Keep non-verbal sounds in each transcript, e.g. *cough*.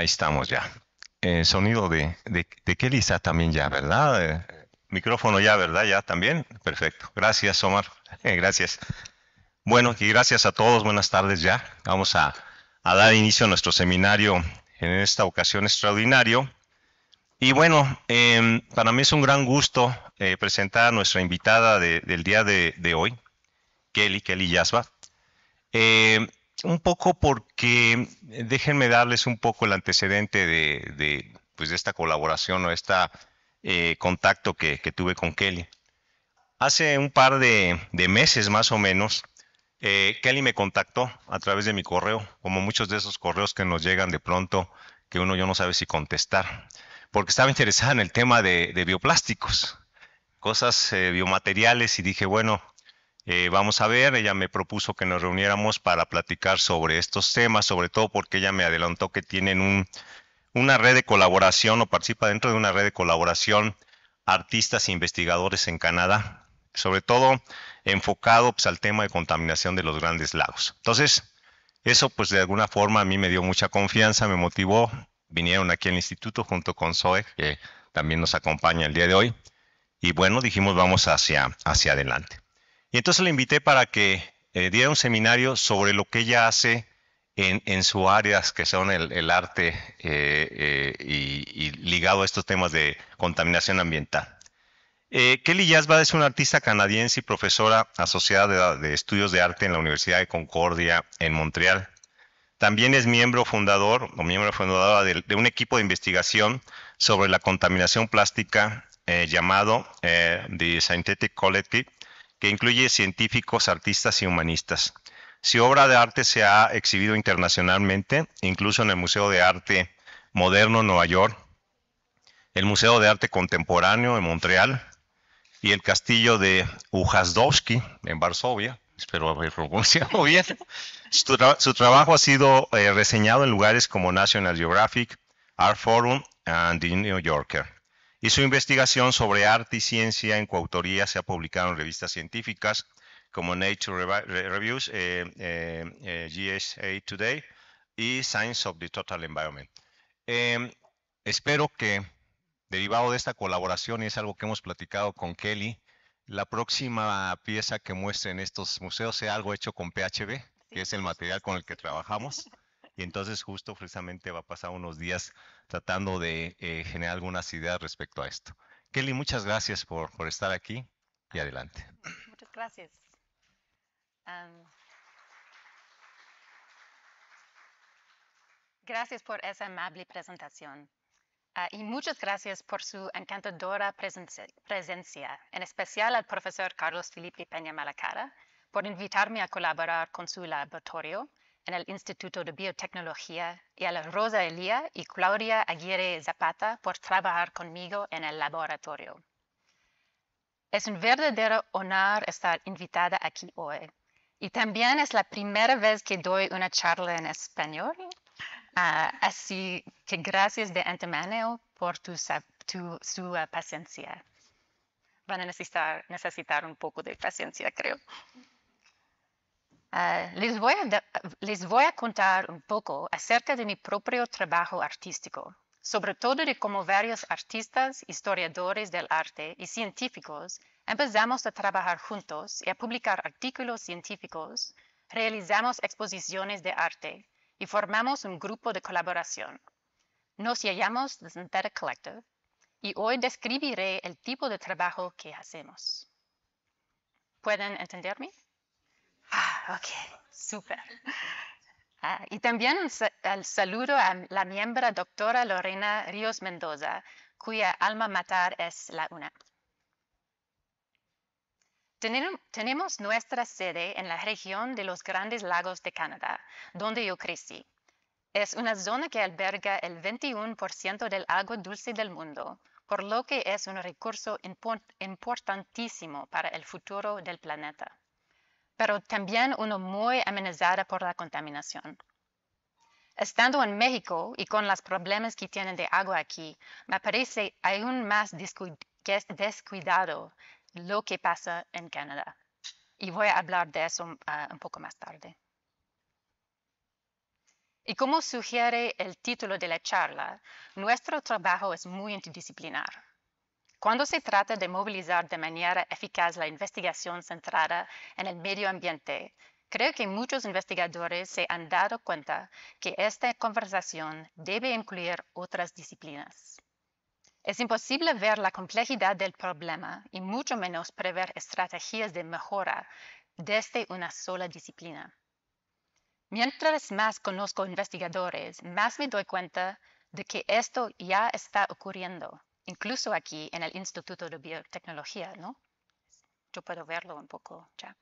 ahí estamos ya. El sonido de, de, Kelly está también ya, ¿verdad? Eh, micrófono ya, ¿verdad? Ya también. Perfecto. Gracias, Omar. *laughs* gracias. Bueno, y gracias a todos. Buenas tardes ya. Vamos a, dar inicio a nuestro seminario en esta ocasión extraordinario. Y bueno, em, para mí es un gran gusto eh, presentar a nuestra invitada del día de, hoy, Kelly, Kelly Yasba. Eh, un poco porque eh, déjenme darles un poco el antecedente de, pues de esta colaboración o este contacto que, tuve con Kelly. Hace un par de, meses más o menos, eh, Kelly me contactó a través de mi correo, como muchos de esos correos que nos llegan de pronto, que uno ya no sabe si contestar, porque estaba interesada en el tema de, bioplásticos, cosas biomateriales, y dije, bueno, eh, vamos a ver, ella me propuso que nos reuniéramos para platicar sobre estos temas, sobre todo porque ella me adelantó que tienen una red de colaboración o participa dentro de una red de colaboración artistas e investigadores en Canadá, sobre todo enfocado pues, al tema de contaminación de los grandes lagos. Entonces, eso pues de alguna forma a mí me dio mucha confianza, me motivó, vinieron aquí al instituto junto con Zoe, que también nos acompaña el día de hoy, Y bueno, dijimos vamos hacia, hacia adelante. Y entonces le invité para que eh, diera un seminario sobre lo que ella hace en, en su áreas, que son el, arte eh, eh, y, ligado a estos temas de contaminación ambiental. Kelly Yazba es una artista canadiense y profesora asociada de, estudios de arte en la Universidad de Concordia en Montreal. También es miembro fundador o miembro fundadora de, un equipo de investigación sobre la contaminación plástica llamado The Synthetic Collective, que incluye científicos, artistas y humanistas. Su obra de arte se ha exhibido internacionalmente, incluso en el Museo de Arte Moderno Nueva York, el Museo de Arte Contemporáneo en Montreal y el Castillo de Ujazdowski en Varsovia. Espero haber pronunciado *laughs* bien. Su, trabajo ha sido eh, reseñado en lugares como National Geographic, Art Forum y The New Yorker y su investigación sobre arte y ciencia en coautoría se ha publicado en revistas científicas como Nature Reviews, eh, eh, eh, GSA Today y Science of the Total Environment. Em, espero que, derivado de esta colaboración, y es algo que hemos platicado con Kelly, la próxima pieza que muestre en estos museos sea algo hecho con PHB, que es el material con el que trabajamos. Y entonces justo precisamente va a pasar unos días tratando de eh, generar algunas ideas respecto a esto. Kelly, muchas gracias por, por estar aquí y adelante. Muchas gracias. gracias por esa amable presentación. Ah, y muchas gracias por su encantadora presencia, en especial al profesor Carlos Felipe Peña Malacara, por invitarme a colaborar con su laboratorio en el Instituto de Biotecnología y a la Rosa Elía y Claudia Aguirre Zapata por trabajar conmigo en el laboratorio. Es un verdadero honor estar invitada aquí hoy. Y también es la primera vez que doy una charla en español. Ah, así que gracias de antemano por tu, su paciencia. Van a necesitar, necesitar un poco de paciencia, creo. Ah, les, voy a, les voy a contar un poco acerca de mi propio trabajo artístico, sobre todo de cómo varios artistas, historiadores del arte y científicos empezamos a trabajar juntos y a publicar artículos científicos, realizamos exposiciones de arte y formamos un grupo de colaboración. Nos llamamos The Synthetic Collective y hoy describiré el tipo de trabajo que hacemos. ¿Pueden entenderme? Ok, súper. Ah, y también un saludo a la miembro doctora Lorena Ríos Mendoza, cuya alma mater es la UNAM. Tenemos nuestra sede en la región de los Grandes Lagos de Canadá, donde yo crecí. Es una zona que alberga el 21% del agua dulce del mundo, por lo que es un recurso importantísimo para el futuro del planeta pero también uno muy amenazada por la contaminación. Estando en México y con los problemas que tienen de agua aquí, me parece aún más descuidado lo que pasa en Canadá. Y voy a hablar de eso ah, un poco más tarde. Y como sugiere el título de la charla, nuestro trabajo es muy interdisciplinar. Cuando se trata de movilizar de manera eficaz la investigación centrada en el medio ambiente, creo que muchos investigadores se han dado cuenta que esta conversación debe incluir otras disciplinas. Es imposible ver la complejidad del problema y mucho menos prever estrategias de mejora desde una sola disciplina. Mientras más conozco investigadores, más me doy cuenta de que esto ya está ocurriendo incluso aquí en el Instituto de Biotecnología, ¿no? Yo puedo verlo un poco ya.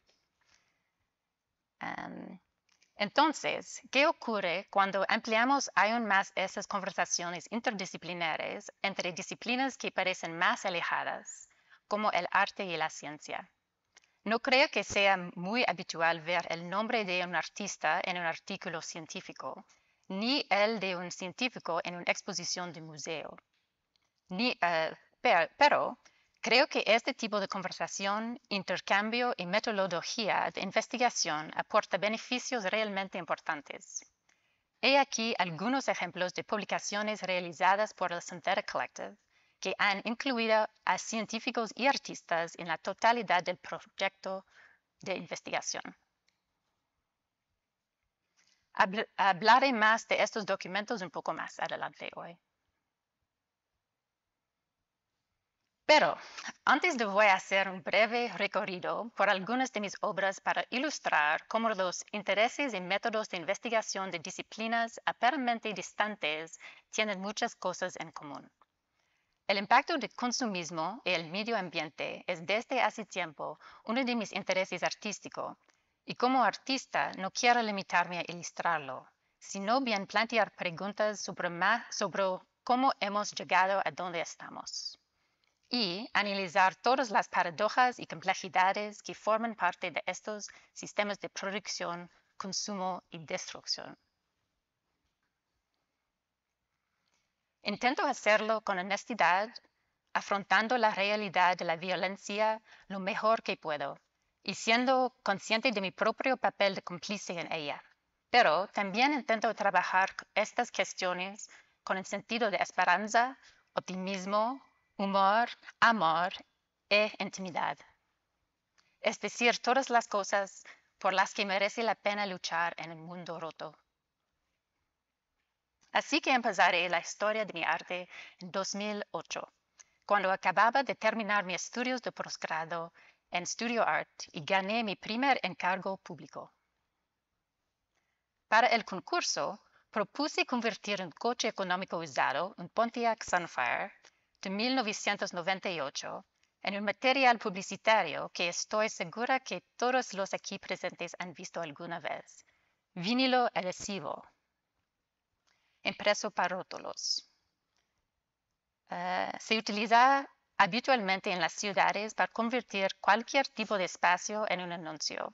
entonces, ¿qué ocurre cuando ampliamos aún más esas conversaciones interdisciplinares entre disciplinas que parecen más alejadas, como el arte y la ciencia? No creo que sea muy habitual ver el nombre de un artista en un artículo científico, ni el de un científico en una exposición de museo. Eh, pero, creo que este tipo de conversación, intercambio y metodología de investigación aporta beneficios realmente importantes. He aquí algunos ejemplos de publicaciones realizadas por el Synthetic Collective que han incluido a científicos y artistas en la totalidad del proyecto de investigación. Hablaré más de estos documentos un poco más adelante hoy. Pero antes de voy a hacer un breve recorrido por algunas de mis obras para ilustrar cómo los intereses y métodos de investigación de disciplinas aparentemente distantes tienen muchas cosas en común. El impacto del consumismo y el medio ambiente es desde hace tiempo uno de mis intereses artísticos y como artista no quiero limitarme a ilustrarlo, sino bien plantear preguntas sobre, sobre cómo hemos llegado a donde estamos y analizar todas las paradojas y complejidades que forman parte de estos sistemas de producción, consumo y destrucción. Intento hacerlo con honestidad, afrontando la realidad de la violencia lo mejor que puedo y siendo consciente de mi propio papel de cómplice en ella. Pero también intento trabajar estas cuestiones con el sentido de esperanza, optimismo, humor, amor e intimidad. Es decir, todas las cosas por las que merece la pena luchar en el mundo roto. Así que empezaré la historia de mi arte en 2008, cuando acababa de terminar mis estudios de posgrado en Studio Art y gané mi primer encargo público. Para el concurso, propuse convertir un coche económico usado, un Pontiac Sunfire, de 1998 en un material publicitario que estoy segura que todos los aquí presentes han visto alguna vez. Vinilo adhesivo, impreso para rótulos. Eh, se utiliza habitualmente en las ciudades para convertir cualquier tipo de espacio en un anuncio.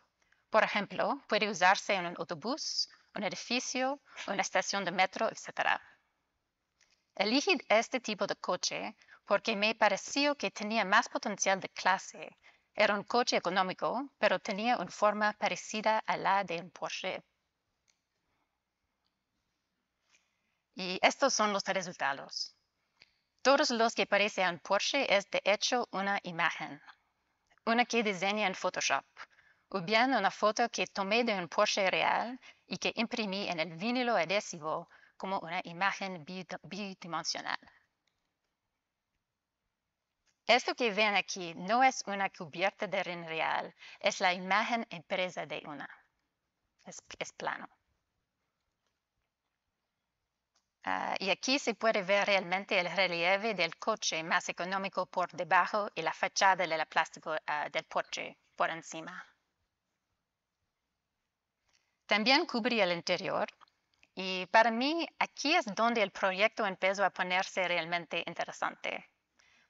Por ejemplo, puede usarse en un autobús, un edificio, una estación de metro, etc. Elegí este tipo de coche porque me pareció que tenía más potencial de clase. Era un coche económico, pero tenía una forma parecida a la de un Porsche. Y estos son los resultados. Todos los que parecen un Porsche es de hecho una imagen, una que diseñé en Photoshop, o bien una foto que tomé de un Porsche real y que imprimí en el vinilo adhesivo como una imagen bidimensional. Esto que ven aquí no es una cubierta de real, es la imagen impresa de una. Es, plano. Ah, y aquí se puede ver realmente el relieve del coche más económico por debajo y la fachada del plástico ah, del coche por encima. También cubrí el interior y para mí, aquí es donde el proyecto empezó a ponerse realmente interesante,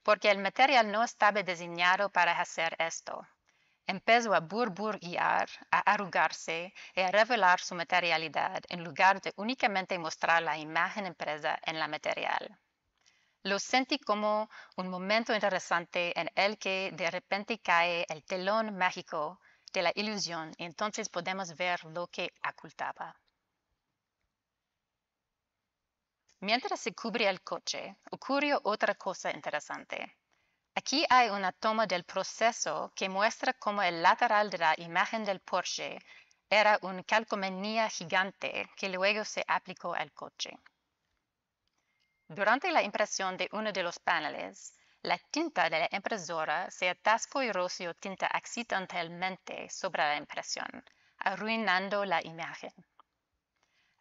porque el material no estaba diseñado para hacer esto. Empezó a burbujear, a arrugarse y a revelar su materialidad en lugar de únicamente mostrar la imagen impresa en la material. Lo sentí como un momento interesante en el que de repente cae el telón mágico de la ilusión y entonces podemos ver lo que ocultaba. Mientras se cubría el coche, ocurrió otra cosa interesante. Aquí hay una toma del proceso que muestra cómo el lateral de la imagen del Porsche era una calcomanía gigante que luego se aplicó al coche. Durante la impresión de uno de los paneles, la tinta de la impresora se atascó y roció tinta accidentalmente sobre la impresión, arruinando la imagen.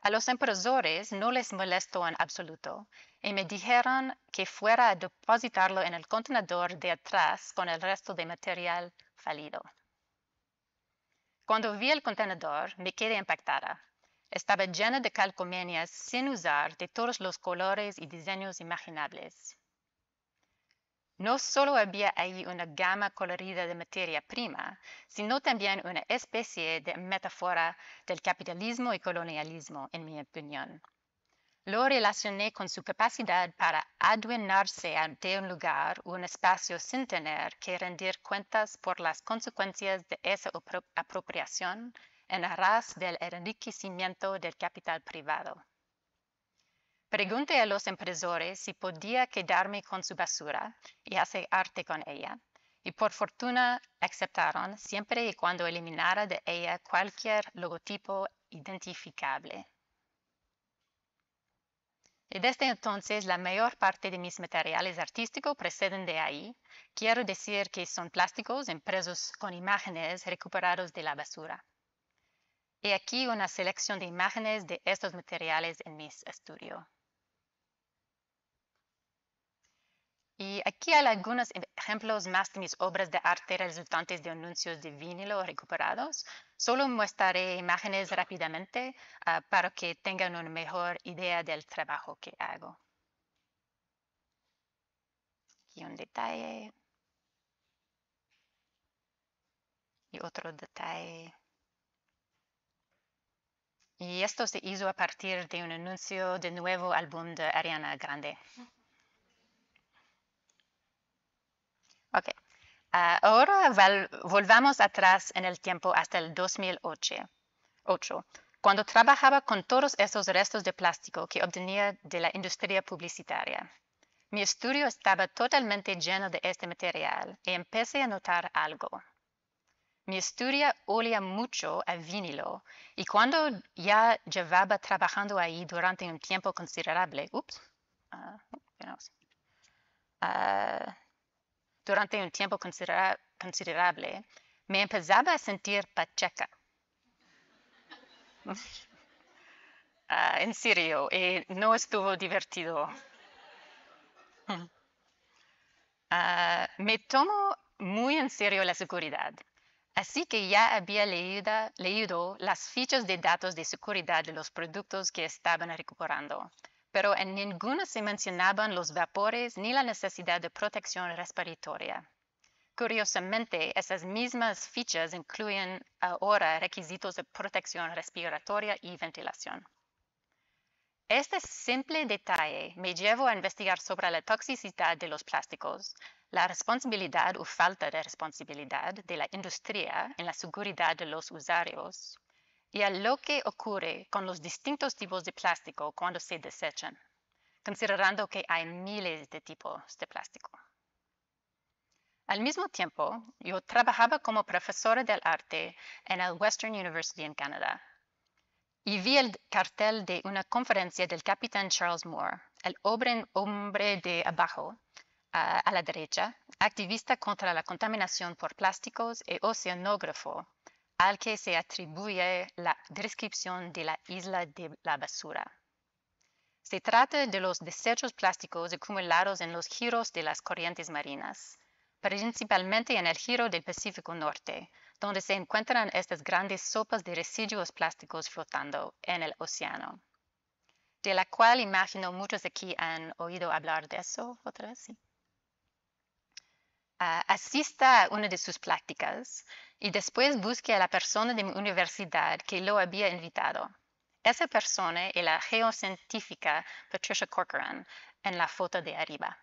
A los impresores no les molestó en absoluto y me dijeron que fuera a depositarlo en el contenedor de atrás con el resto de material falido. Cuando vi el contenedor me quedé impactada. Estaba lleno de calcomanías sin usar de todos los colores y diseños imaginables. No solo había ahí una gama colorida de materia prima, sino también una especie de metáfora del capitalismo y colonialismo, en mi opinión. Lo relacioné con su capacidad para adueñarse de un lugar o un espacio sin tener que rendir cuentas por las consecuencias de esa apropiación en aras del enriquecimiento del capital privado. Pregunté a los empresores si podía quedarme con su basura y hacer arte con ella. Y por fortuna aceptaron siempre y cuando eliminara de ella cualquier logotipo identificable. Y desde entonces la mayor parte de mis materiales artísticos proceden de ahí. Quiero decir que son plásticos impresos con imágenes recuperados de la basura. He aquí una selección de imágenes de estos materiales en mi estudio. Y aquí hay algunos ejemplos más de mis obras de arte resultantes de anuncios de vinilo recuperados. Solo mostraré imágenes rápidamente ah, para que tengan una mejor idea del trabajo que hago. Aquí un detalle. Y otro detalle. Y esto se hizo a partir de un anuncio de nuevo álbum de Ariana Grande. Ok. Ah, ahora volvamos atrás en el tiempo hasta el 2008, cuando trabajaba con todos esos restos de plástico que obtenía de la industria publicitaria. Mi estudio estaba totalmente lleno de este material y empecé a notar algo. Mi estudio olía mucho a vinilo y cuando ya llevaba trabajando ahí durante un tiempo considerable, ups, ah, ah, durante un tiempo considerable, me empezaba a sentir pacheca. *laughs* Ah, en serio, y no estuvo divertido. *laughs* me tomo muy en serio la seguridad Así que ya había leído, las fichas de datos de seguridad de los productos que estaban recuperando, pero en ninguno se mencionaban los vapores ni la necesidad de protección respiratoria. Curiosamente, esas mismas fichas incluyen ahora requisitos de protección respiratoria y ventilación. Este simple detalle me llevó a investigar sobre la toxicidad de los plásticos, la responsabilidad o falta de responsabilidad de la industria en la seguridad de los usuarios y a lo que ocurre con los distintos tipos de plástico cuando se desechan, considerando que hay miles de tipos de plástico. Al mismo tiempo, yo trabajaba como profesora del arte en el Western University en Canadá y vi el cartel de una conferencia del capitán Charles Moore, el hombre de abajo, a, la derecha, activista contra la contaminación por plásticos y oceanógrafo, al que se atribuye la descripción de la isla de la basura. Se trata de los desechos plásticos acumulados en los giros de las corrientes marinas, principalmente en el giro del Pacífico Norte, donde se encuentran estas grandes sopas de residuos plásticos flotando en el océano, de la cual imagino muchos aquí han oído hablar de eso otra. ¿sí? Asista a una de sus pláticas y después busque a la persona de mi universidad que lo había invitado. Esa persona es la geocientífica Patricia Corcoran en la foto de arriba.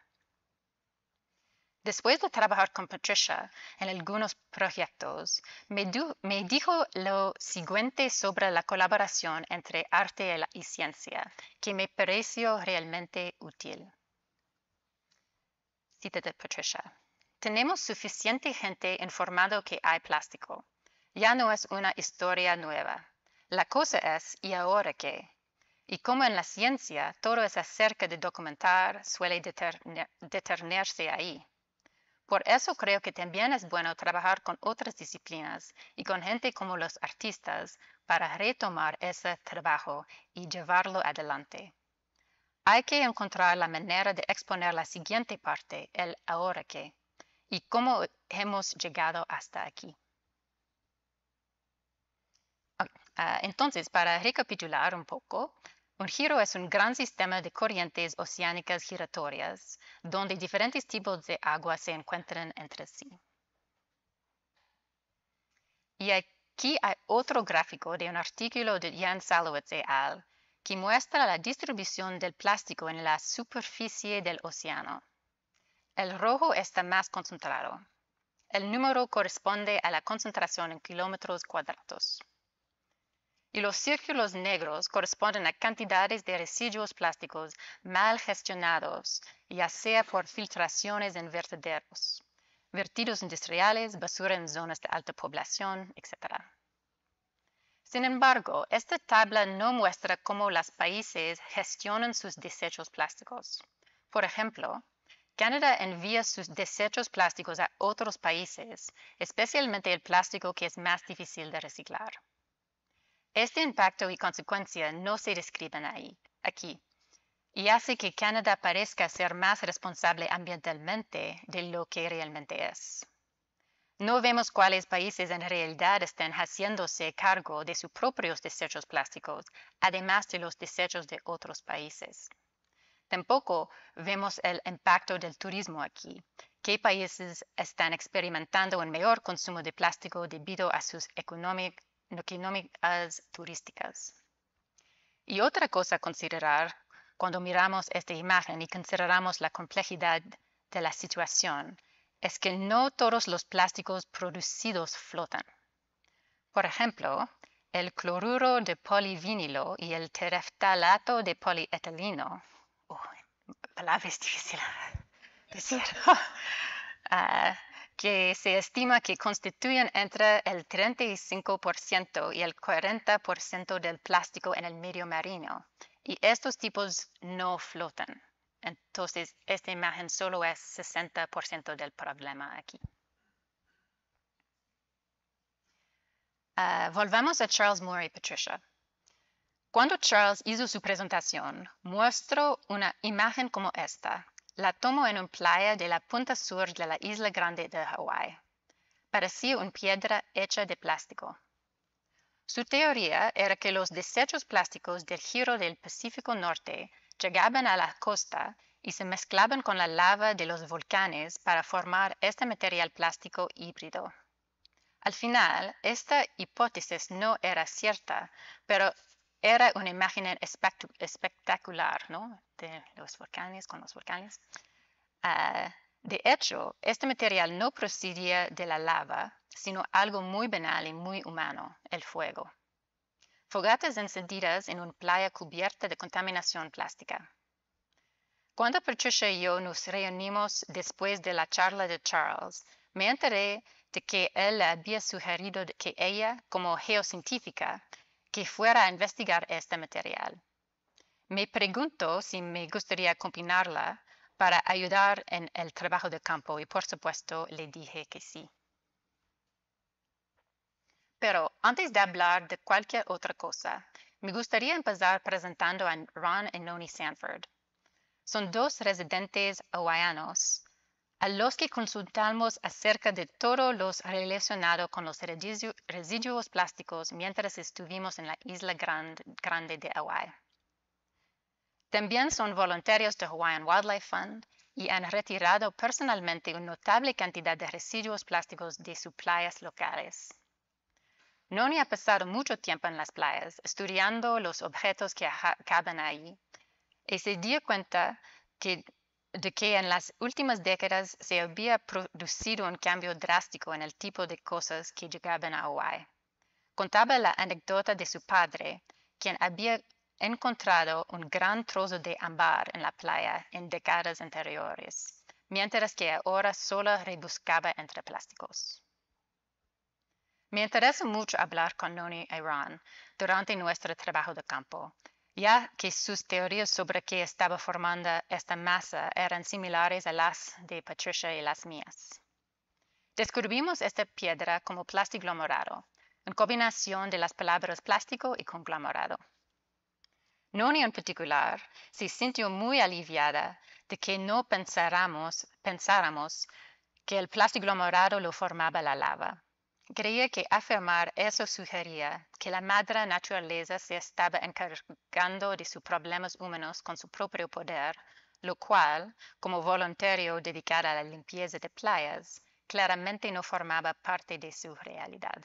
Después de trabajar con Patricia en algunos proyectos, me, me, dijo lo siguiente sobre la colaboración entre arte y ciencia, que me pareció realmente útil. Cita de Patricia. Tenemos suficiente gente informado que hay plástico. Ya no es una historia nueva. La cosa es, ¿y ahora qué? Y como en la ciencia todo es acerca de documentar, suele detenerse ahí. Por eso creo que también es bueno trabajar con otras disciplinas y con gente como los artistas para retomar ese trabajo y llevarlo adelante. Hay que encontrar la manera de exponer la siguiente parte, el ahora qué y cómo hemos llegado hasta aquí. Ah, entonces, para recapitular un poco, un giro es un gran sistema de corrientes oceánicas giratorias donde diferentes tipos de agua se encuentran entre sí. Y aquí hay otro gráfico de un artículo de Jan Salowitz et al. que muestra la distribución del plástico en la superficie del océano. El rojo está más concentrado. El número corresponde a la concentración en kilómetros cuadrados. y los círculos negros corresponden a cantidades de residuos plásticos mal gestionados, ya sea por filtraciones en vertederos, vertidos industriales, basura en zonas de alta población, etc. Sin embargo, esta tabla no muestra cómo los países gestionan sus desechos plásticos. Por ejemplo, Canadá envía sus desechos plásticos a otros países, especialmente el plástico que es más difícil de reciclar. Este impacto y consecuencia no se describen ahí, aquí, y hace que Canadá parezca ser más responsable ambientalmente de lo que realmente es. No vemos cuáles países en realidad están haciéndose cargo de sus propios desechos plásticos, además de los desechos de otros países. Tampoco vemos el impacto del turismo aquí. ¿Qué países están experimentando un mayor consumo de plástico debido a sus económicas turísticas. Y otra cosa a considerar cuando miramos esta imagen y consideramos la complejidad de la situación es que no todos los plásticos producidos flotan. Por ejemplo, el cloruro de polivinilo y el tereftalato de polietileno, palabras difíciles de decir, uh, *laughs* que se estima que constituyen entre el 35% y el 40% del plástico en el medio marino. Y estos tipos no flotan. Entonces, esta imagen solo es 60% del problema aquí. Uh, volvamos a Charles Moore y Patricia. Cuando Charles hizo su presentación, muestro una imagen como esta, la tomó en una playa de la punta sur de la isla grande de Hawái. Parecía una piedra hecha de plástico. Su teoría era que los desechos plásticos del giro del Pacífico Norte llegaban a la costa y se mezclaban con la lava de los volcanes para formar este material plástico híbrido. Al final, esta hipótesis no era cierta, pero era una imagen espectacular, ¿no? De los volcanes con los volcanes. Ah, de hecho, este material no procedía de la lava, sino algo muy banal y muy humano, el fuego. Fogatas encendidas en una playa cubierta de contaminación plástica. Cuando Patricia y yo nos reunimos después de la charla de Charles, me enteré de que él había sugerido que ella, como geocientífica, que fuera a investigar este material. Me pregunto si me gustaría combinarla para ayudar en el trabajo de campo y por supuesto le dije que sí. Pero antes de hablar de cualquier otra cosa, me gustaría empezar presentando a Ron y Noni Sanford. Son dos residentes hawaianos a los que consultamos acerca de todo lo relacionado con los residuos plásticos mientras estuvimos en la isla grande de Hawaii. También son voluntarios de Hawaiian Wildlife Fund y han retirado personalmente una notable cantidad de residuos plásticos de sus playas locales. Noni ha pasado mucho tiempo en las playas estudiando los objetos que acaban ahí y se dio cuenta que de que en las últimas décadas se había producido un cambio drástico en el tipo de cosas que llegaban a Hawaii. Contaba la anécdota de su padre, quien había encontrado un gran trozo de ámbar en la playa en décadas anteriores, mientras que ahora solo rebuscaba entre plásticos. Me interesa mucho hablar con Noni Iran durante nuestro trabajo de campo, ya que sus teorías sobre qué estaba formando esta masa eran similares a las de Patricia y las mías. Descubrimos esta piedra como plastiglomerado, en combinación de las palabras plástico y conglomerado. Noni en particular se sintió muy aliviada de que no pensáramos, pensáramos que el plastiglomerado lo formaba la lava, Creía que afirmar eso sugería que la madre naturaleza se estaba encargando de sus problemas humanos con su propio poder, lo cual, como voluntario dedicado a la limpieza de playas, claramente no formaba parte de su realidad.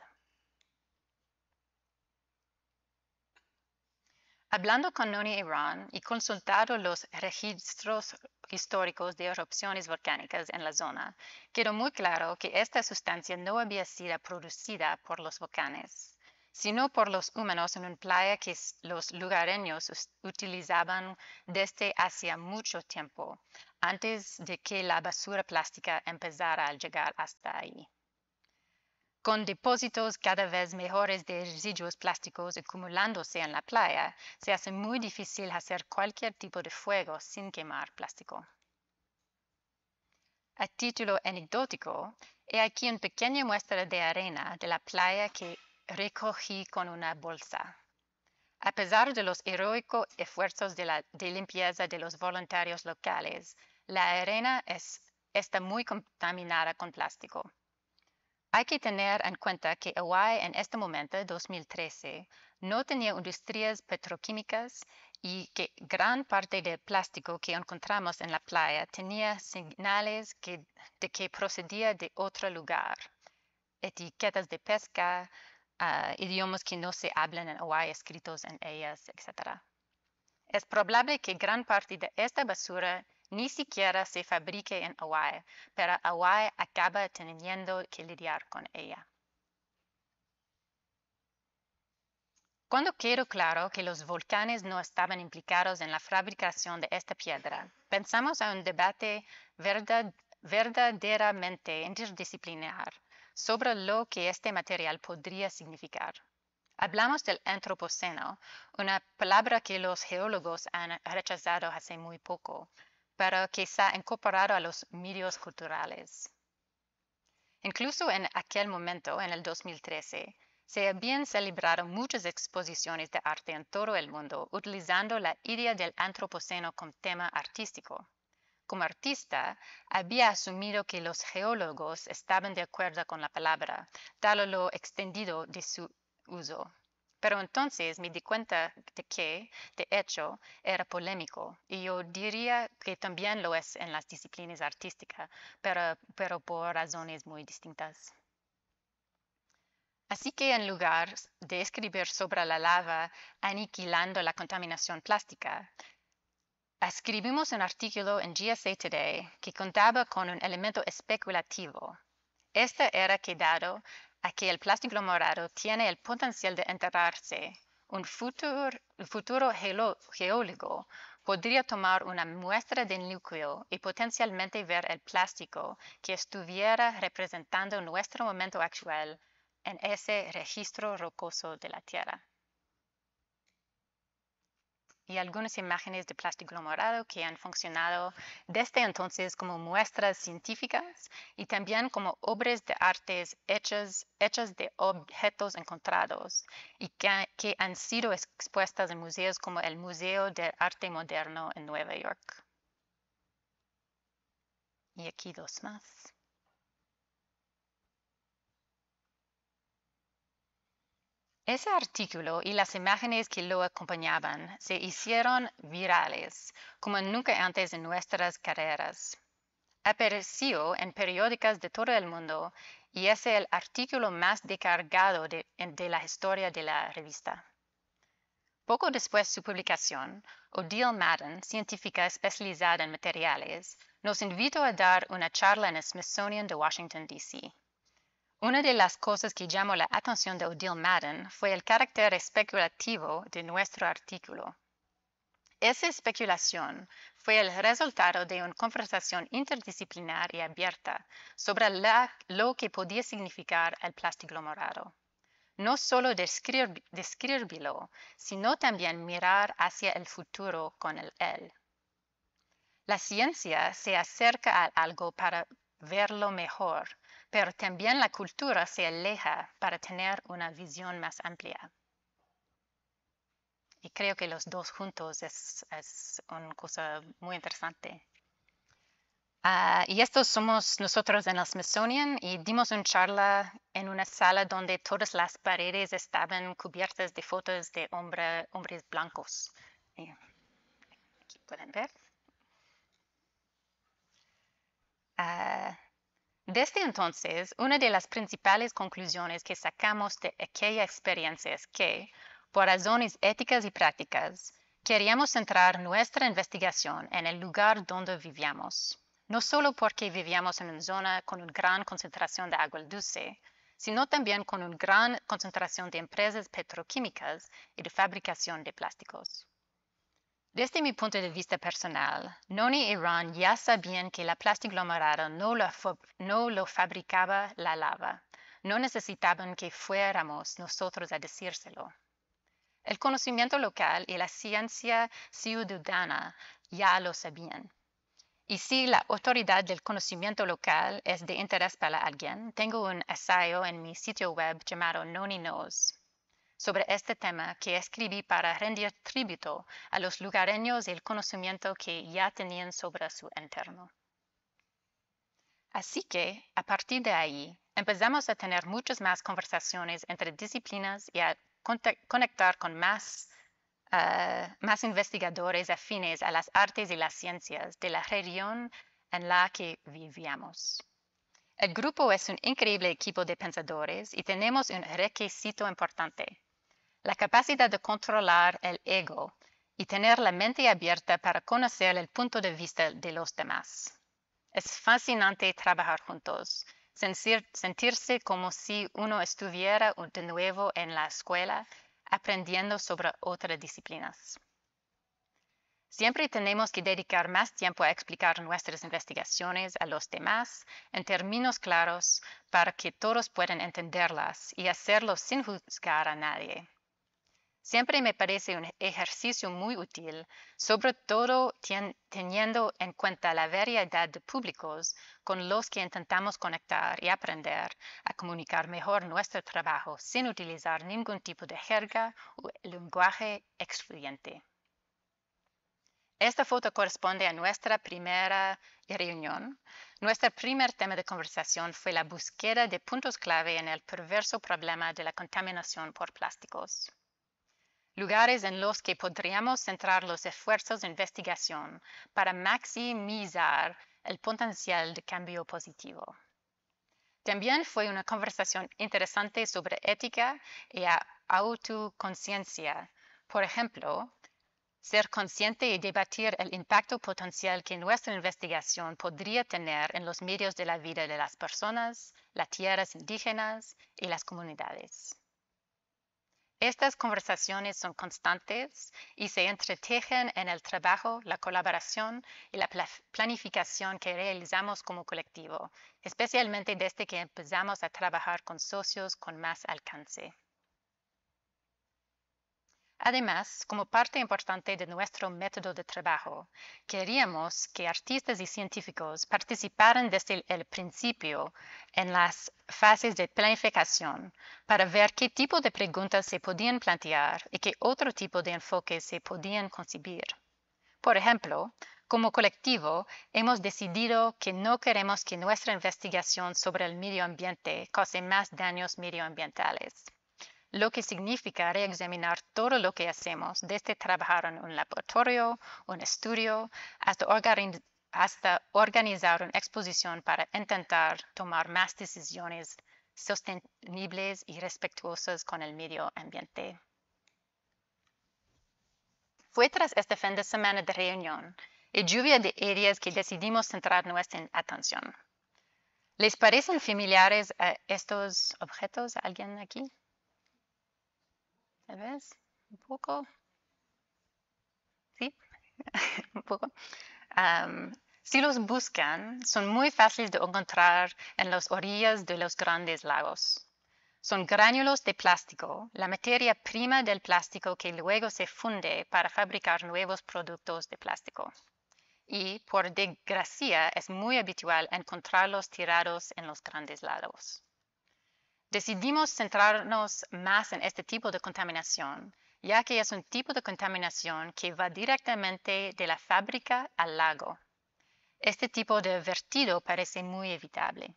Hablando con Noni Iran y consultado los registros históricos de erupciones volcánicas en la zona, quedó muy claro que esta sustancia no había sido producida por los volcanes, sino por los humanos en una playa que los lugareños utilizaban desde hacía mucho tiempo, antes de que la basura plástica empezara a llegar hasta ahí. Con depósitos cada vez mejores de residuos plásticos acumulándose en la playa, se hace muy difícil hacer cualquier tipo de fuego sin quemar plástico. A título anecdótico, he aquí una pequeña muestra de arena de la playa que recogí con una bolsa. A pesar de los heroicos esfuerzos de, limpieza de los voluntarios locales, la arena está muy contaminada con plástico. Hay que tener en cuenta que Hawaii en este momento, 2013, no tenía industrias petroquímicas y que gran parte del plástico que encontramos en la playa tenía señales de que procedía de otro lugar, etiquetas de pesca, idiomas que no se hablan en Hawaii escritos en ellas, etc. Es probable que gran parte de esta basura ni siquiera se fabrique en Hawaii, pero Hawaii acaba teniendo que lidiar con ella. Cuando quedó claro que los volcanes no estaban implicados en la fabricación de esta piedra, pensamos a un debate verdaderamente interdisciplinar sobre lo que este material podría significar. Hablamos del antropoceno, una palabra que los geólogos han rechazado hace muy poco, pero que se ha incorporado a los medios culturales. Incluso en aquel momento, en el 2013, se habían celebrado muchas exposiciones de arte en todo el mundo utilizando la idea del antropoceno como tema artístico. Como artista, había asumido que los geólogos estaban de acuerdo con la palabra, dado lo extendido de su uso. Pero entonces me di cuenta de que, de hecho, era polémico, y yo diría que también lo es en las disciplinas artísticas, pero, pero por razones muy distintas. Así que en lugar de escribir sobre la lava aniquilando la contaminación plástica, Escribimos un artículo en GSA Today que contaba con un elemento especulativo. Este era que dado a que el plástico morado tiene el potencial de enterrarse, un futuro, futuro geólogo podría tomar una muestra de núcleo y potencialmente ver el plástico que estuviera representando nuestro momento actual en ese registro rocoso de la Tierra y algunas imágenes de plástico morado que han funcionado desde entonces como muestras científicas y también como obras de artes hechas, hechas de objetos encontrados y que, que han sido expuestas en museos como el Museo de Arte Moderno en Nueva York. Y aquí dos más. Ese artículo y las imágenes que lo acompañaban se hicieron virales como nunca antes en nuestras carreras. Apareció en periódicas de todo el mundo y es el artículo más descargado de, la historia de la revista. Poco después de su publicación, Odile Madden, científica especializada en materiales, nos invitó a dar una charla en el Smithsonian de Washington, D.C. Una de las cosas que llamó la atención de Odile Madden fue el carácter especulativo de nuestro artículo. Esa especulación fue el resultado de una conversación interdisciplinar y abierta sobre lo que podía significar el plástico morado. No solo describirlo, sino también mirar hacia el futuro con el él. La ciencia se acerca a algo para verlo mejor, pero también la cultura se aleja para tener una visión más amplia. Y creo que los dos juntos es, una cosa muy interesante. Ah, y estos somos nosotros en el Smithsonian y dimos una charla en una sala donde todas las paredes estaban cubiertas de fotos de hombres blancos. aquí pueden ver. Uh, desde entonces, una de las principales conclusiones que sacamos de aquella experiencia es que, por razones éticas y prácticas, queríamos centrar nuestra investigación en el lugar donde vivíamos, no solo porque vivíamos en una zona con una gran concentración de agua dulce, sino también con una gran concentración de empresas petroquímicas y de fabricación de plásticos. Desde mi punto de vista personal, Noni y Ron ya sabían que la plastiglomerada no no lo fabricaba la lava. No necesitaban que fuéramos nosotros a decírselo. El conocimiento local y la ciencia ciudadana ya lo sabían. Y si la autoridad del conocimiento local es de interés para alguien, tengo un ensayo en mi sitio web llamado Noni Knows sobre este tema que escribí para rendir tributo a los lugareños y el conocimiento que ya tenían sobre su entorno. Así que, a partir de ahí, empezamos a tener muchas más conversaciones entre disciplinas y a conectar con más más investigadores afines a las artes y las ciencias de la región en la que vivíamos. El grupo es un increíble equipo de pensadores y tenemos un requisito importante, la capacidad de controlar el ego y tener la mente abierta para conocer el punto de vista de los demás. Es fascinante trabajar juntos, sentirse como si uno estuviera de nuevo en la escuela aprendiendo sobre otras disciplinas. Siempre tenemos que dedicar más tiempo a explicar nuestras investigaciones a los demás en términos claros para que todos puedan entenderlas y hacerlo sin juzgar a nadie. Siempre me parece un ejercicio muy útil, sobre todo teniendo en cuenta la variedad de públicos con los que intentamos conectar y aprender a comunicar mejor nuestro trabajo sin utilizar ningún tipo de jerga o lenguaje excluyente. Esta foto corresponde a nuestra primera reunión. Nuestro primer tema de conversación fue la búsqueda de puntos clave en el perverso problema de la contaminación por plásticos lugares en los que podríamos centrar los esfuerzos de investigación para maximizar el potencial de cambio positivo. También fue una conversación interesante sobre ética y autoconciencia. Por ejemplo, ser consciente y debatir el impacto potencial que nuestra investigación podría tener en los medios de la vida de las personas, las tierras indígenas y las comunidades. Estas conversaciones son constantes y se entretejen en el trabajo, la colaboración y la planificación que realizamos como colectivo, especialmente desde que empezamos a trabajar con socios con más alcance. Además, como parte importante de nuestro método de trabajo, queríamos que artistas y científicos participaran desde el principio en las fases de planificación para ver qué tipo de preguntas se podían plantear y qué otro tipo de enfoques se podían concebir. Por ejemplo, como colectivo, hemos decidido que no queremos que nuestra investigación sobre el medio ambiente cause más daños medioambientales lo que significa reexaminar todo lo que hacemos, desde trabajar en un laboratorio, un estudio, hasta, organizar una exposición para intentar tomar más decisiones sostenibles y respetuosas con el medio ambiente. Fue tras este fin de semana de reunión y lluvia de áreas que decidimos centrar nuestra atención. ¿Les parecen familiares estos objetos? ¿Alguien aquí? ¿Tal vez? ¿Un poco? ¿Sí? *laughs* ¿Un poco? si los buscan, son muy fáciles de encontrar en las orillas de los grandes lagos. Son gránulos de plástico, la materia prima del plástico que luego se funde para fabricar nuevos productos de plástico. Y, por desgracia, es muy habitual encontrarlos tirados en los grandes lagos. Decidimos centrarnos más en este tipo de contaminación, ya que es un tipo de contaminación que va directamente de la fábrica al lago. Este tipo de vertido parece muy evitable.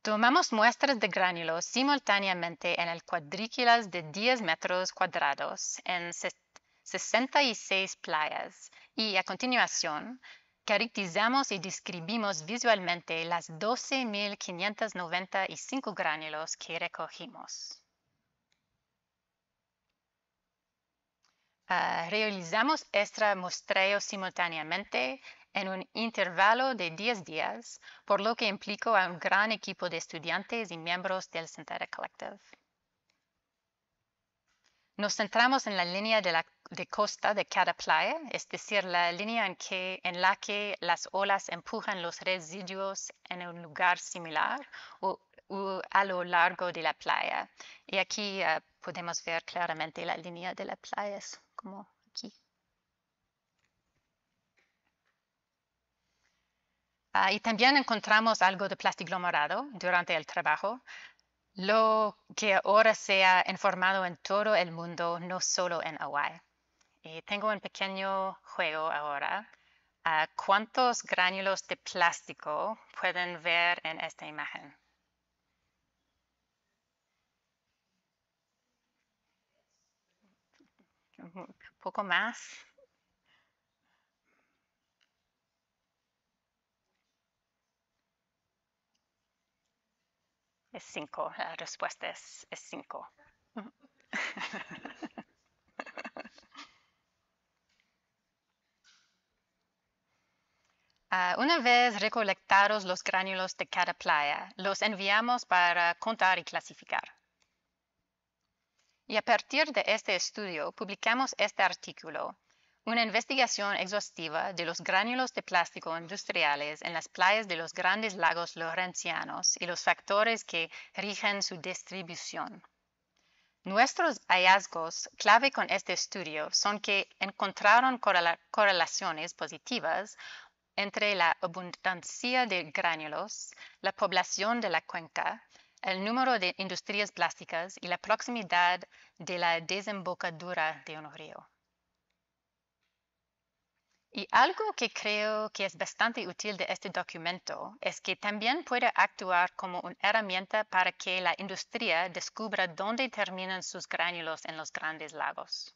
Tomamos muestras de gránulos simultáneamente en el cuadrículas de 10 metros cuadrados en 66 playas y a continuación Caracterizamos y describimos visualmente las 12.595 gránulos que recogimos. Ah, realizamos este muestreo simultáneamente en un intervalo de 10 días, por lo que implicó a un gran equipo de estudiantes y miembros del Synthetic Collective. Nos centramos en la línea de, la, de costa de cada playa, es decir, la línea en, que, en la que las olas empujan los residuos en un lugar similar o, a lo largo de la playa. Y aquí uh, podemos ver claramente la línea de la playa, es como aquí. Uh, y también encontramos algo de plastiglomerado durante el trabajo, lo que ahora se ha informado en todo el mundo, no solo en Hawaii. Y tengo un pequeño juego ahora. Uh, ¿Cuántos gránulos de plástico pueden ver en esta imagen? Un poco más. Es cinco. La respuesta es, cinco. *laughs* Ah, una vez recolectados los gránulos de cada playa, los enviamos para contar y clasificar. Y a partir de este estudio, publicamos este artículo una investigación exhaustiva de los gránulos de plástico industriales en las playas de los grandes lagos lorencianos y los factores que rigen su distribución. Nuestros hallazgos clave con este estudio son que encontraron correlaciones positivas entre la abundancia de gránulos, la población de la cuenca, el número de industrias plásticas y la proximidad de la desembocadura de un río. Y algo que creo que es bastante útil de este documento es que también puede actuar como una herramienta para que la industria descubra dónde terminan sus gránulos en los grandes lagos.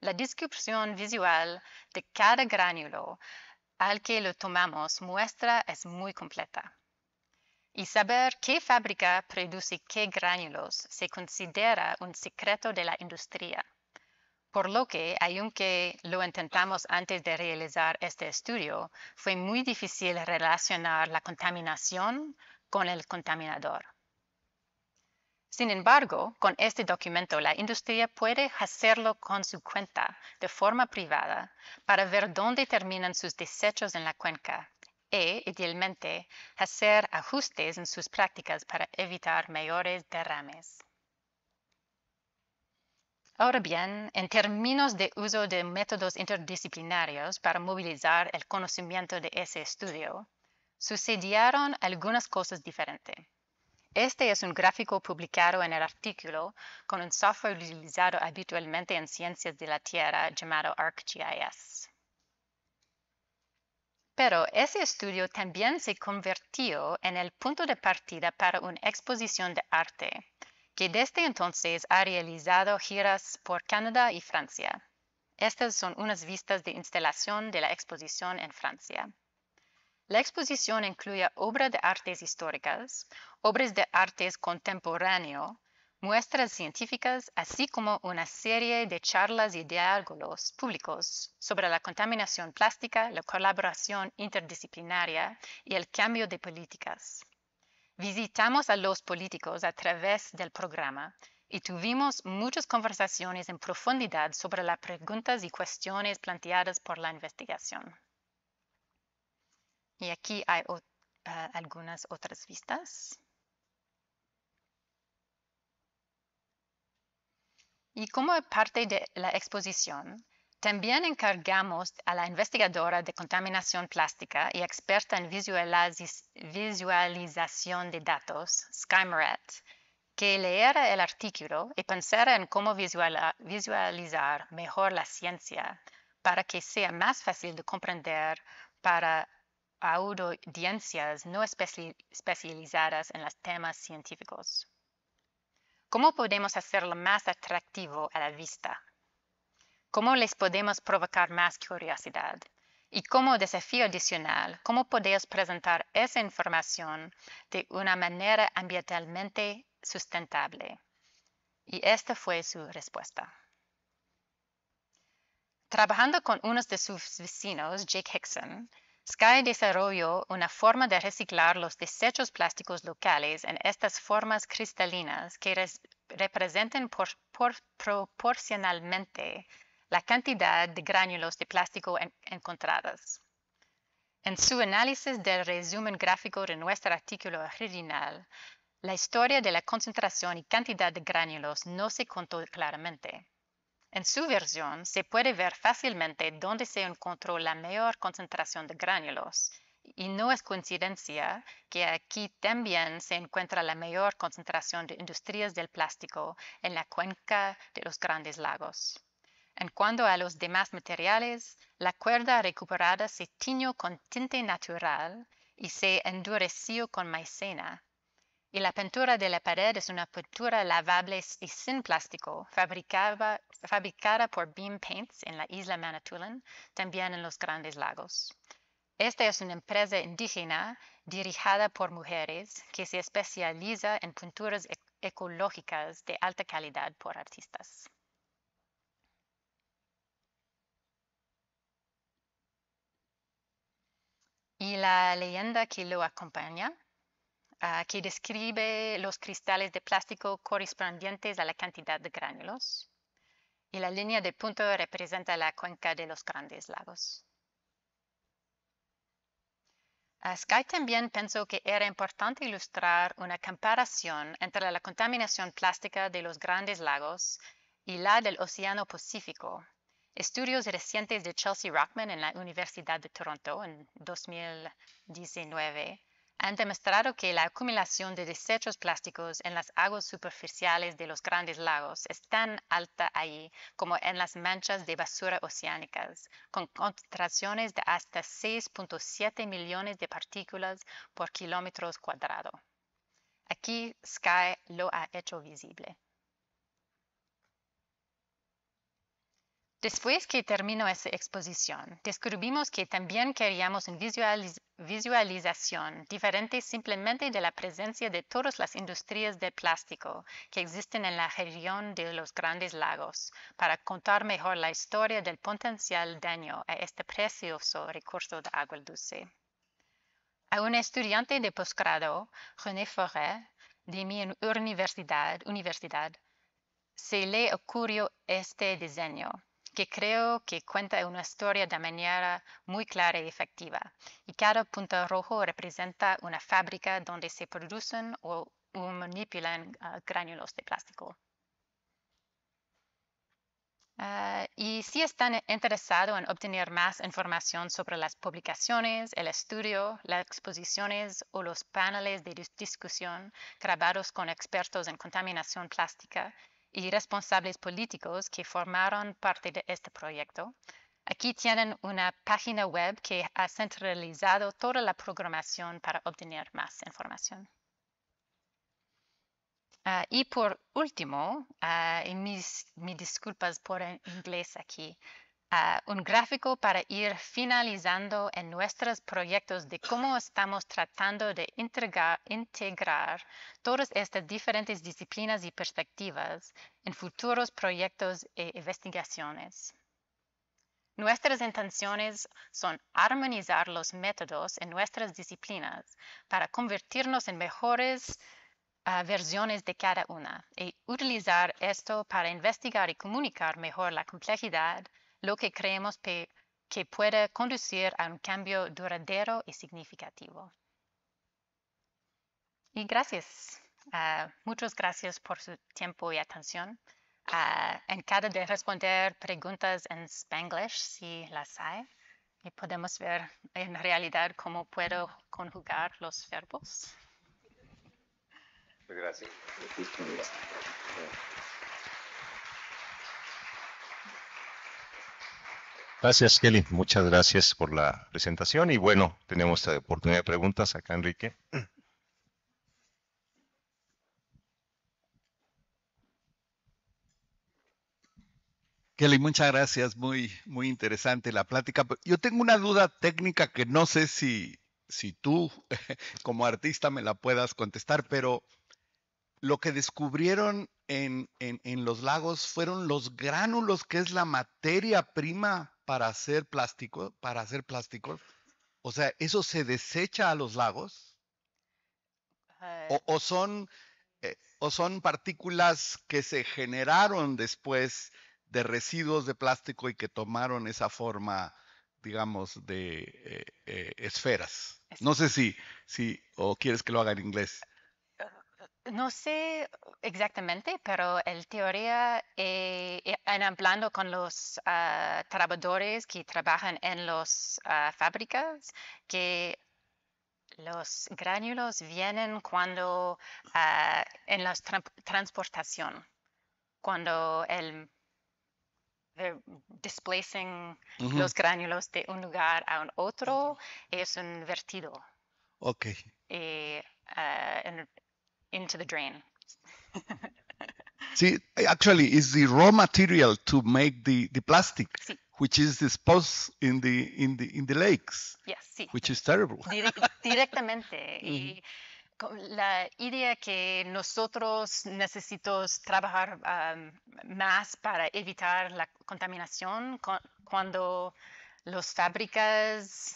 La descripción visual de cada gránulo al que lo tomamos muestra es muy completa. Y saber qué fábrica produce qué gránulos se considera un secreto de la industria por lo que, aunque lo intentamos antes de realizar este estudio, fue muy difícil relacionar la contaminación con el contaminador. Sin embargo, con este documento la industria puede hacerlo con su cuenta de forma privada para ver dónde terminan sus desechos en la cuenca e, idealmente, hacer ajustes en sus prácticas para evitar mayores derrames. Ahora bien, en términos de uso de métodos interdisciplinarios para movilizar el conocimiento de ese estudio, sucedieron algunas cosas diferentes. Este es un gráfico publicado en el artículo con un software utilizado habitualmente en ciencias de la Tierra llamado ArcGIS. Pero ese estudio también se convirtió en el punto de partida para una exposición de arte que desde entonces ha realizado giras por Canadá y Francia. Estas son unas vistas de instalación de la exposición en Francia. La exposición incluye obras de artes históricas, obras de artes contemporáneo, muestras científicas, así como una serie de charlas y diálogos públicos sobre la contaminación plástica, la colaboración interdisciplinaria y el cambio de políticas. Visitamos a los políticos a través del programa y tuvimos muchas conversaciones en profundidad sobre las preguntas y cuestiones planteadas por la investigación. Y aquí hay eh, algunas otras vistas. Y como parte de la exposición, también encargamos a la investigadora de contaminación plástica y experta en visualización de datos, Sky Moret, que leera el artículo y pensara en cómo visualizar mejor la ciencia para que sea más fácil de comprender para audiencias no especializadas en los temas científicos. ¿Cómo podemos hacerlo más atractivo a la vista? ¿Cómo les podemos provocar más curiosidad? Y como desafío adicional, ¿cómo podemos presentar esa información de una manera ambientalmente sustentable? Y esta fue su respuesta. Trabajando con uno de sus vecinos, Jake Hickson, Sky desarrolló una forma de reciclar los desechos plásticos locales en estas formas cristalinas que representan proporcionalmente la cantidad de gránulos de plástico encontradas. En su análisis del resumen gráfico de nuestro artículo original, la historia de la concentración y cantidad de gránulos no se contó claramente. En su versión se puede ver fácilmente dónde se encontró la mayor concentración de gránulos, y no es coincidencia que aquí también se encuentra la mayor concentración de industrias del plástico en la cuenca de los grandes lagos. En cuanto a los demás materiales, la cuerda recuperada se tiñó con tinte natural y se endureció con maicena, y la pintura de la pared es una pintura lavable y sin plástico, fabricada, por Beam Paints en la isla Manitoulin, también en los Grandes Lagos. Esta es una empresa indígena dirigida por mujeres que se especializa en pinturas ecológicas de alta calidad por artistas. Y la leyenda que lo acompaña Ah, que describe los cristales de plástico correspondientes a la cantidad de gránulos. Y la línea de punto representa la cuenca de los grandes lagos. Ah, Sky también pensó que era importante ilustrar una comparación entre la contaminación plástica de los grandes lagos y la del Océano Pacífico. Estudios recientes de Chelsea Rockman en la Universidad de Toronto en 2019 han demostrado que la acumulación de desechos plásticos en las aguas superficiales de los grandes lagos es tan alta ahí como en las manchas de basura oceánicas, con concentraciones de hasta 6.7 millones de partículas por kilómetros cuadrados. Aquí Sky lo ha hecho visible. Después que terminó esa exposición, descubrimos que también queríamos una visualización diferente simplemente de la presencia de todas las industrias de plástico que existen en la región de los Grandes Lagos para contar mejor la historia del potencial daño a este precioso recurso de agua dulce. A un estudiante de posgrado, René Forêt, de mi universidad, universidad se le ocurrió este diseño que creo que cuenta una historia de manera muy clara y efectiva. Y cada punto rojo representa una fábrica donde se producen o, manipulan uh, gránulos de plástico. Uh, y si están interesados en obtener más información sobre las publicaciones, el estudio, las exposiciones o los paneles de discusión grabados con expertos en contaminación plástica, y responsables políticos que formaron parte de este proyecto. Aquí tienen una página web que ha centralizado toda la programación para obtener más información. Ah, y por último, uh, y mis, mis, disculpas por el inglés aquí, un gráfico para ir finalizando en nuestros proyectos de cómo estamos tratando de integrar, todas estas diferentes disciplinas y perspectivas en futuros proyectos e investigaciones. Nuestras intenciones son armonizar los métodos en nuestras disciplinas para convertirnos en mejores ah, versiones de cada una y utilizar esto para investigar y comunicar mejor la complejidad, lo que creemos que, puede conducir a un cambio duradero y significativo. Y gracias. Ah, muchas gracias por su tiempo y atención. Uh, encantado de responder preguntas en Spanglish si las hay. Y podemos ver en realidad cómo puedo conjugar los verbos. Gracias. Gracias, Kelly. Muchas gracias por la presentación. Y bueno, tenemos esta oportunidad de preguntas acá, Enrique. Kelly, muchas gracias. Muy, muy interesante la plática. Yo tengo una duda técnica que no sé si, si tú *laughs* como artista me la puedas contestar, pero lo que descubrieron en, en, los lagos fueron los gránulos, que es la materia prima para hacer plástico, para hacer plástico. O sea, ¿eso se desecha a los lagos? ¿O, o son, eh, ¿O son partículas que se generaron después de residuos de plástico y que tomaron esa forma, digamos, de eh, eh, esferas? Es- No sé si, si, o quieres que lo haga en inglés. No sé exactamente, pero el teoría, eh, eh, en hablando con los ah, trabajadores que trabajan en las fábricas, que los gránulos vienen cuando ah, en la transportación, cuando el they're displacing Ujú, los gránulos de un lugar a un otro es un vertido. Ok. eh, ah, en- into the drain. See, actually, it's the raw material to make the, the plastic, Sí. which is disposed in the in the in the lakes, Yes, sí. which is terrible. Dire- directamente. *laughs* Y la idea que nosotros necesitamos trabajar am, más para evitar la contaminación cu- cuando las fábricas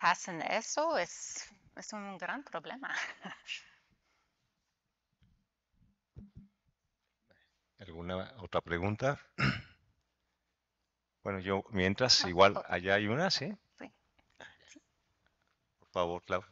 hacen eso es, es un gran problema. *laughs* ¿Alguna otra pregunta? *clears throat* Bueno, yo mientras, Ah, igual allá hay una, ¿sí? Sí. Por favor, Clau.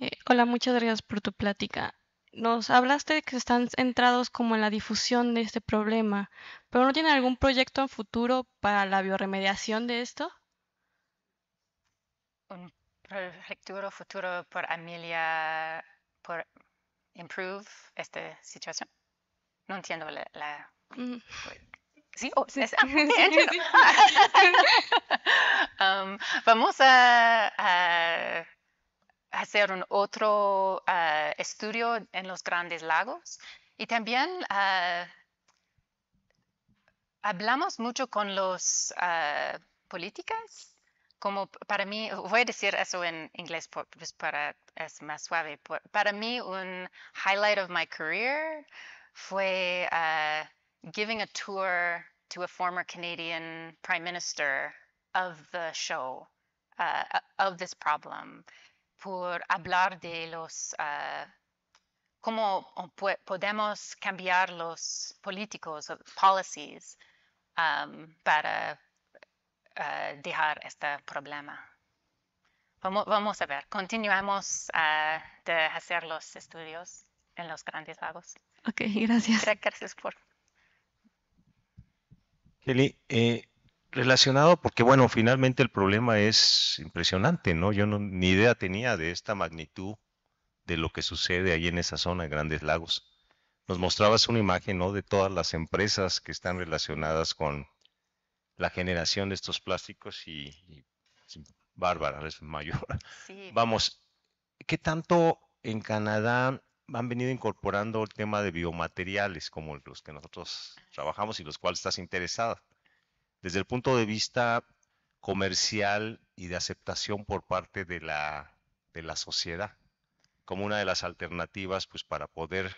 Eh, hola, muchas gracias por tu plática. Nos hablaste de que están centrados como en la difusión de este problema, pero ¿no tienen algún proyecto en futuro para la bioremediación de esto? Proyecto futuro por Amelia, por improve esta situación. No entiendo la... la- Mm, Sí, oh, Sí. ah, *laughs* sí, entiendo. *laughs* Um, vamos a, a hacer un otro ah, estudio en los grandes lagos y también ah, hablamos mucho con los ah, políticas. Como para mí, voy a decir eso en inglés por- pues para es más suave. por- para mí, un highlight of my career fue ah, giving a tour to a former Canadian prime minister of the show, uh, of this problem, por hablar de los, uh, cómo podemos cambiar los políticos, policies, um, para uh, dejar este problema. Vamos, vamos a ver, continuamos uh, de hacer los estudios en los grandes lagos. Ok, gracias. Gracias por Kelly, eh, relacionado, porque bueno, finalmente el problema es impresionante, ¿no? Yo no, ni idea tenía de esta magnitud de lo que sucede ahí en esa zona de Grandes Lagos. Nos mostrabas una imagen, ¿no? De todas las empresas que están relacionadas con la generación de estos plásticos y, bárbara, es mayor. Sí, *laughs* Vamos, ¿qué tanto en Canadá han venido incorporando el tema de biomateriales como los que nosotros trabajamos y los cuales estás interesada? Desde el punto de vista comercial y de aceptación por parte de la, de la sociedad, como una de las alternativas pues para poder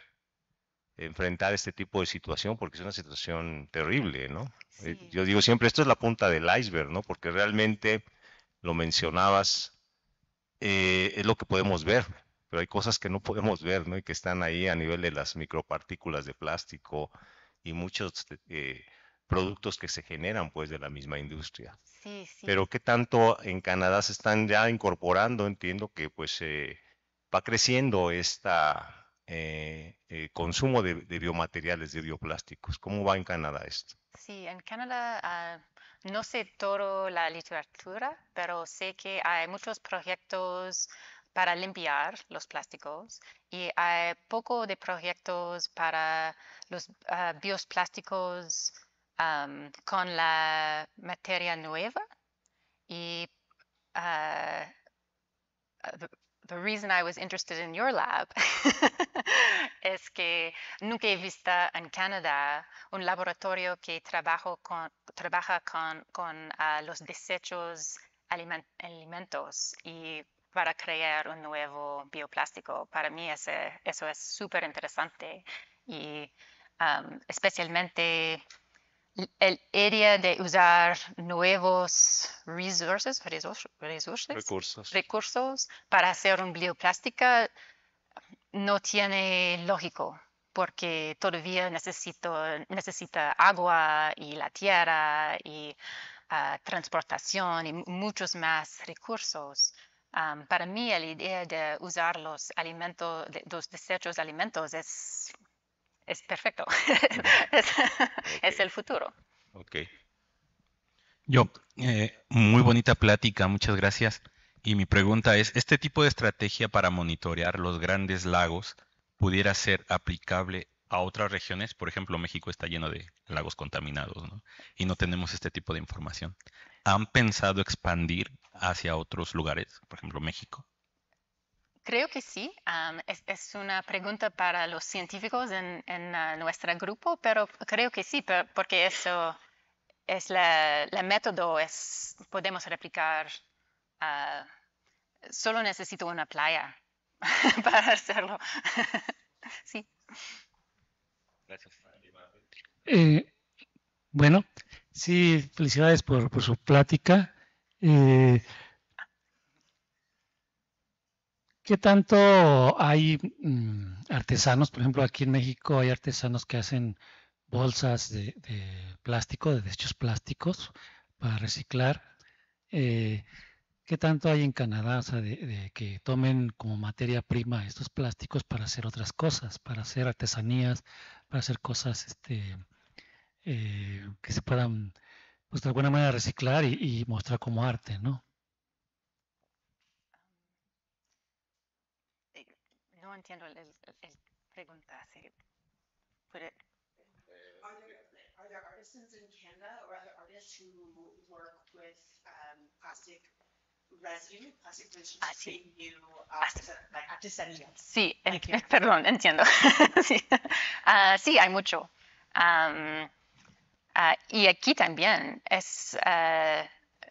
enfrentar este tipo de situación, porque es una situación terrible, ¿no? Eh, sí. Yo digo siempre, esto es la punta del iceberg, ¿no? Porque realmente lo mencionabas, eh, es lo que podemos ver, pero hay cosas que no podemos ver, ¿no? Y que están ahí a nivel de las micropartículas de plástico y muchos eh, productos que se generan, pues, de la misma industria. Sí, sí. Pero qué tanto en Canadá se están ya incorporando, entiendo que pues eh, va creciendo esta eh, eh, consumo de, biomateriales, de bioplásticos. ¿Cómo va en Canadá esto? Sí, en Canadá ah, no sé toda la literatura, pero sé que hay muchos proyectos para limpiar los plásticos y hay poco de proyectos para los ah, bioplásticos con la materia nueva. Y ah, the, reason I was interested in your lab *laughs* es que nunca he visto en Canadá un laboratorio que trabajo con, trabaja con, ah, los desechos alimen- alimentos y para crear un nuevo bioplástico. Para mí ese- eso es súper interesante y am, especialmente el idea de usar nuevos resources, resources, Recursos. recursos para hacer un bioplástica no tiene lógico porque todavía necesito, necesita agua y la tierra y ah, transportación y muchos más recursos. Am, para mí, la idea de usar los alimentos, de- los desechos de alimentos es, es perfecto. *laughs* es, es el futuro. Ok. Yo, eh, muy bonita plática, muchas gracias. Y mi pregunta es, ¿este tipo de estrategia para monitorear los grandes lagos pudiera ser aplicable a otras regiones? Por ejemplo, México está lleno de lagos contaminados, ¿no? Y no tenemos este tipo de información. ¿Han pensado expandir hacia otros lugares, por ejemplo, México? Creo que sí. am, es, es una pregunta para los científicos en, en, ah, nuestro grupo, pero creo que sí, porque eso es la, la método, es, podemos replicar. ah, solo necesito una playa *laughs* para hacerlo. *laughs* sí. Gracias. Eh, bueno, sí, felicidades por, por su plática. Eh, ¿qué tanto hay mm, artesanos? Por ejemplo, aquí en México hay artesanos que hacen bolsas de, plástico, de desechos plásticos para reciclar. Eh, ¿qué tanto hay en Canadá? O sea, de, que tomen como materia prima estos plásticos para hacer otras cosas, para hacer artesanías, para hacer cosas este, eh, que se puedan, pues de alguna manera reciclar y mostrar como arte, ¿no? No entiendo el, el- el pregunta. Puede- Are there, are there artisans in Canada or other artists who work with um, plastic residue Ah, sí. you Ah, like? Sí, en- you. *laughs* perdón, entiendo. *laughs* sí. Ah, sí, hay mucho. Ah, y aquí también es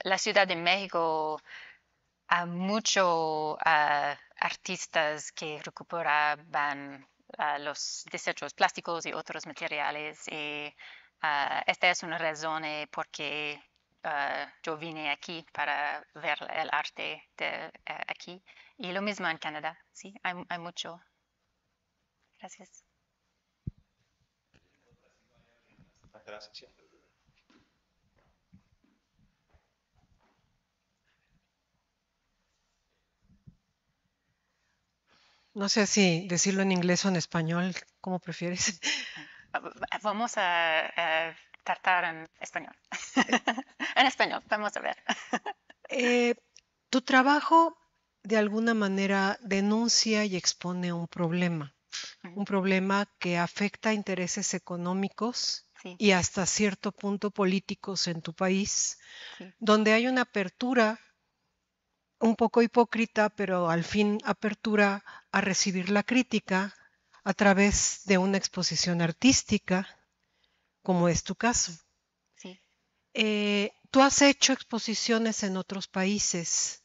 la Ciudad de México, hay muchos artistas que recuperaban ah, los desechos plásticos y otros materiales. Y ah, esta es una razón eh, por qué ah, yo vine aquí para ver el arte de eh, aquí. Y lo mismo en Canadá, sí, hay, mucho. Gracias. No sé si decirlo en inglés o en español, ¿cómo prefieres? *laughs* Vamos a, a tratar en español. *laughs* en español, vamos a ver. *laughs* Eh, tu trabajo de alguna manera denuncia y expone un problema, un problema que afecta a intereses económicos Sí, y hasta cierto punto políticos en tu país, Sí. donde hay una apertura un poco hipócrita, pero al fin apertura a recibir la crítica a través de una exposición artística, como es tu caso. sí. Eh, tú has hecho exposiciones en otros países.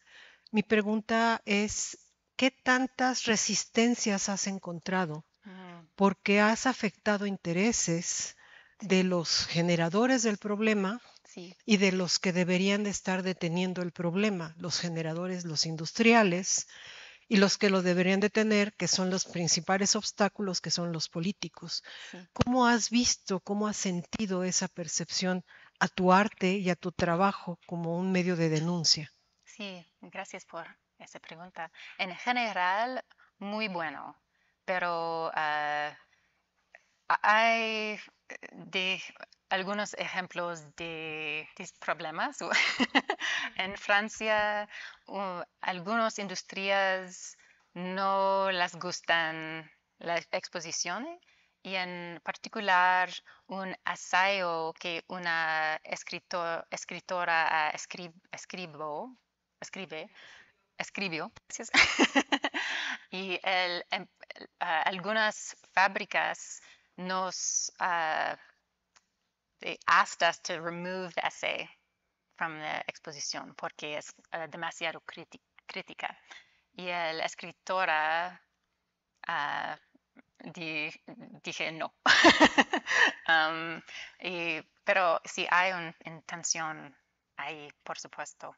Mi pregunta es, ¿qué tantas resistencias has encontrado? Mm, Porque has afectado intereses de los generadores del problema sí, y de los que deberían de estar deteniendo el problema, los generadores, los industriales, y los que lo deberían de tener, que son los principales obstáculos, que son los políticos. sí. ¿Cómo has visto, cómo has sentido esa percepción a tu arte y a tu trabajo como un medio de denuncia? Sí, gracias por esa pregunta. En general, muy bueno, pero ah, hay eh, de algunos ejemplos de, de problemas. *laughs* en Francia, uh, algunas industrias no les gustan las exposiciones y en particular un ensayo que una escritor- escritora ah, escri- escribo- escribe, escribió, *laughs* y el, em- el, ah, algunas fábricas nos uh, they asked us to remove the essay from the exposición porque es ah, demasiado crítica. Y el escritora ah, di- dije no. *laughs* Um, y- pero sí hay una intención ahí, por supuesto.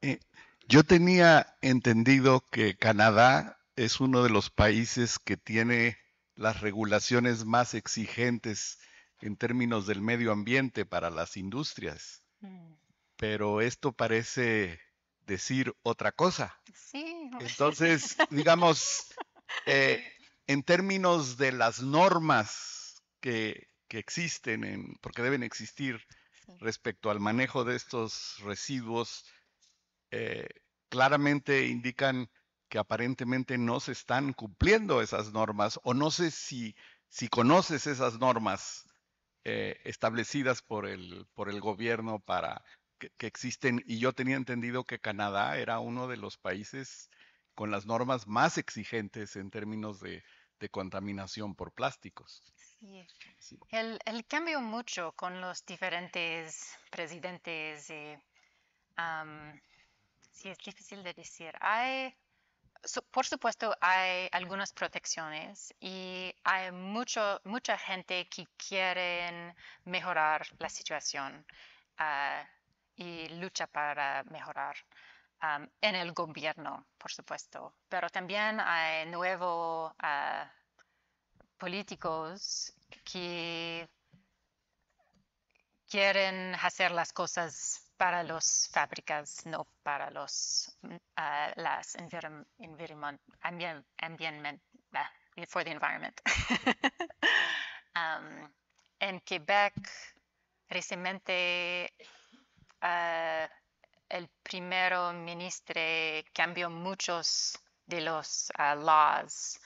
Eh, yo tenía entendido que Canadá es uno de los países que tiene las regulaciones más exigentes en términos del medio ambiente para las industrias, Mm, pero esto parece decir otra cosa. Sí, Entonces, *laughs* digamos, eh, en términos de las normas que, que existen, en- porque deben existir sí. respecto al manejo de estos residuos, eh, claramente indican que aparentemente no se están cumpliendo esas normas, o no sé si, si conoces esas normas eh, establecidas por el, por el gobierno para que, que existen, y yo tenía entendido que Canadá era uno de los países con las normas más exigentes en términos de, de contaminación por plásticos. Sí. Sí. El, el cambio mucho con los diferentes presidentes y sí es difícil de decir. Hay, por supuesto, hay algunas protecciones y hay mucho, mucha gente que quieren mejorar la situación ah, y lucha para mejorar en el gobierno, por supuesto. Pero también hay nuevos políticos que quieren hacer las cosas para las fábricas, no para los ah, las environ- environment, for the environment. *laughs* Um, en Quebec, recientemente ah, el primer ministro cambió muchos de los ah, laws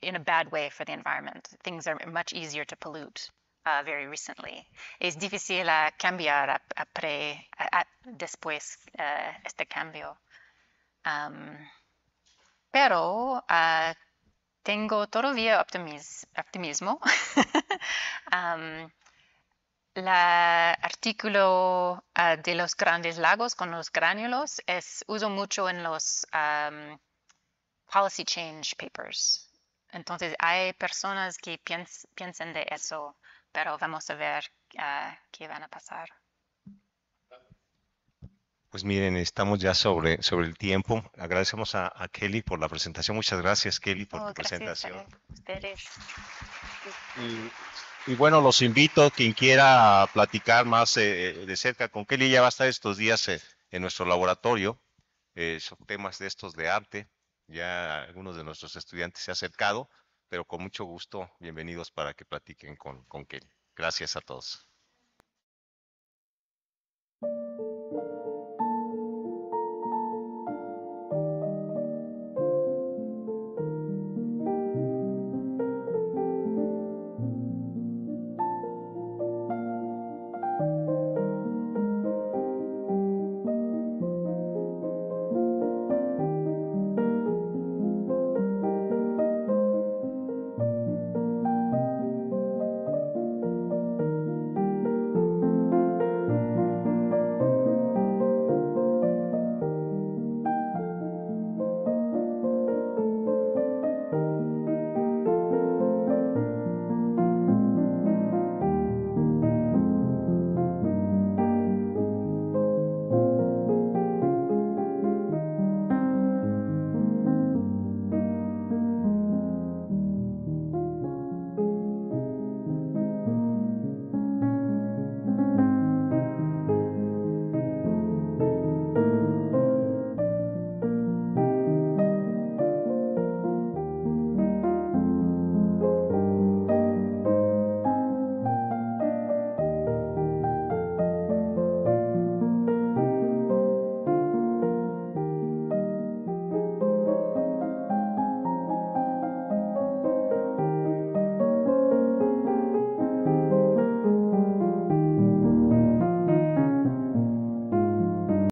in a bad way for the environment. Things are much easier to pollute uh, very recently. Es difícil cambiar a- a- después uh, este cambio. Um, pero uh, tengo todavía optimis- optimismo. *laughs* Um, la artículo de los grandes lagos con los gránulos es uso mucho en los um, policy change papers. Entonces hay personas que piens- piensan de eso, pero vamos a ver ah, qué van a pasar. Pues miren, estamos ya sobre, sobre el tiempo. Agradecemos a, a Kelly por la presentación. Muchas gracias, Kelly, por Oh, tu gracias presentación. a ustedes. Y, y bueno, los invito, quien quiera platicar más eh, de cerca con Kelly, ya va a estar estos días eh, en nuestro laboratorio eh, sobre temas de estos de arte. Ya algunos de nuestros estudiantes se han acercado, pero con mucho gusto, bienvenidos para que platiquen con, con Kelly. Gracias a todos.